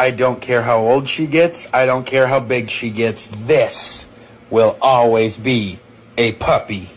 I don't care how old she gets. I don't care how big she gets. This will always be a puppy.